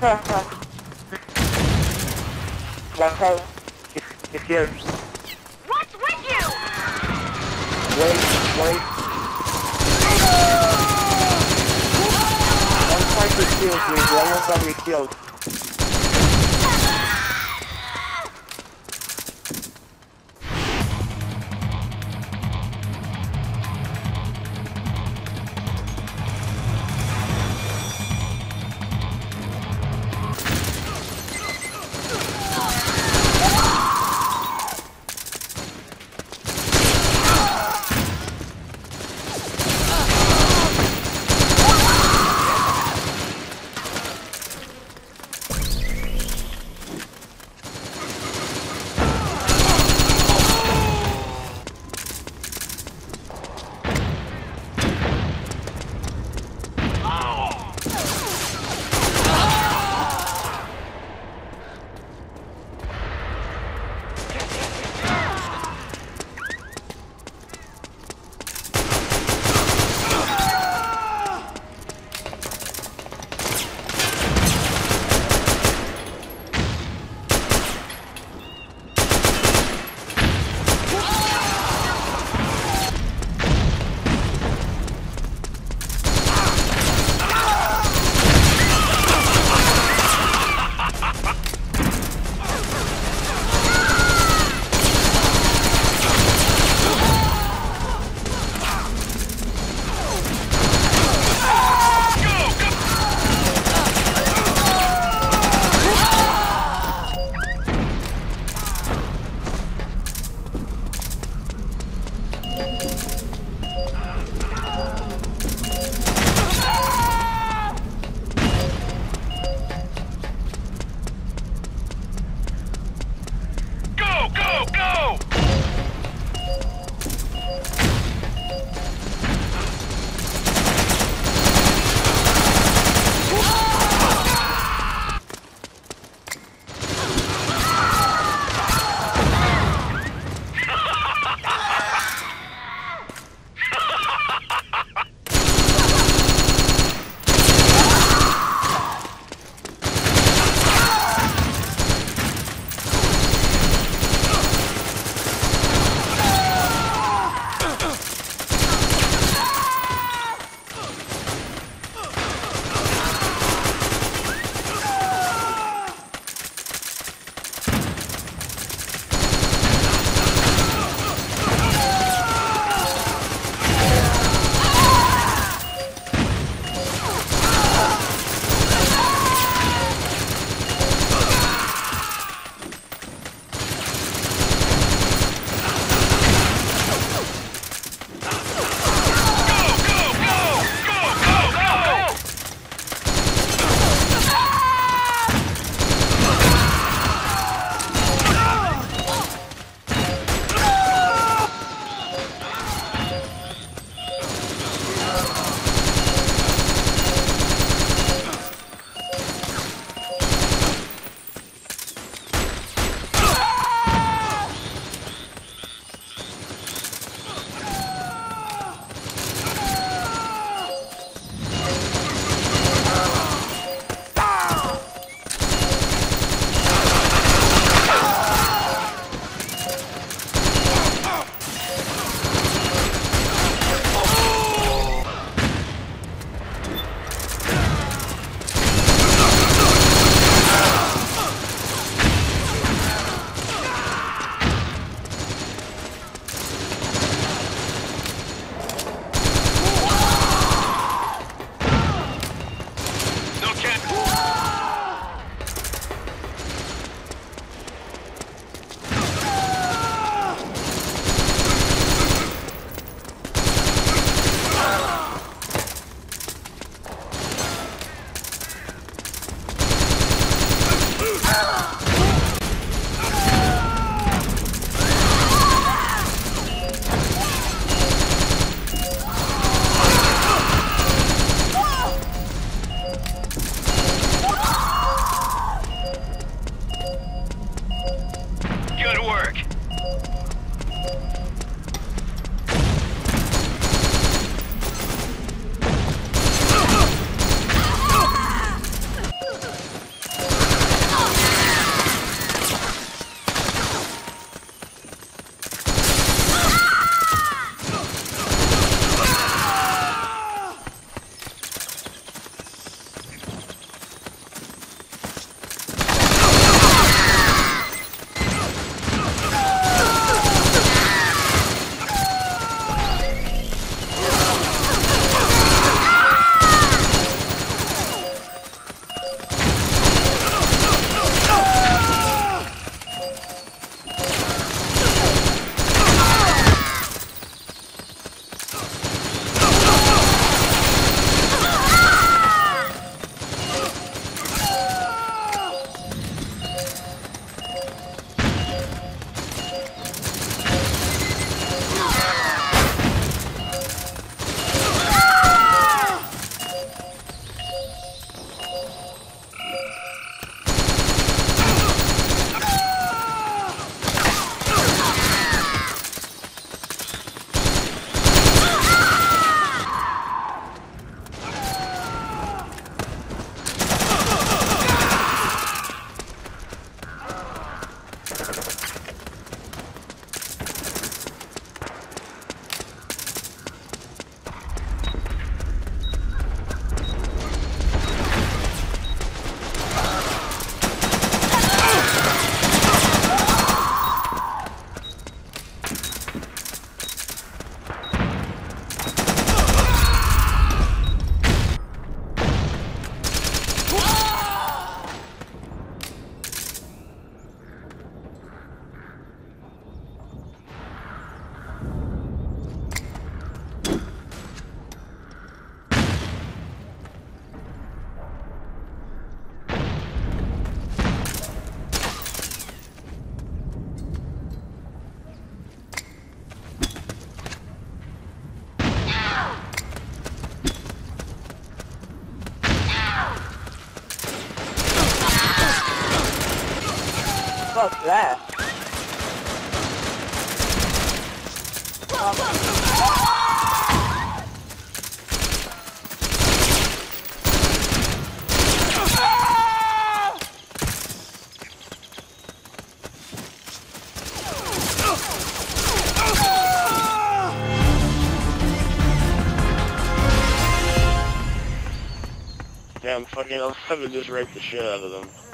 Call. It's, it's here. What's with you? Wait, wait. One fight to kill, please. One more time killed. Fuck's that? Damn, fucking, I'll to just rape the shit out of them.